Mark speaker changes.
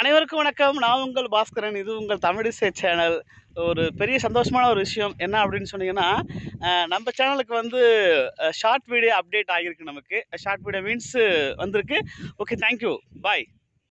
Speaker 1: அனைவருக்கும் வணக்கம். நான் உங்கள் பாஸ்கரன். இது உங்கள் தமிழிசை சேனல். ஒரு பெரிய சந்தோஷமான ஒரு விஷயம் என்ன அப்படின்னு சொன்னீங்கன்னா நம்ம சேனலுக்கு வந்து ஷார்ட் வீடியோ அப்டேட் ஆகியிருக்கு நமக்கு. ஷார்ட் வீடியோ மீன்ஸ் வந்திருக்கு. Okay thank you bye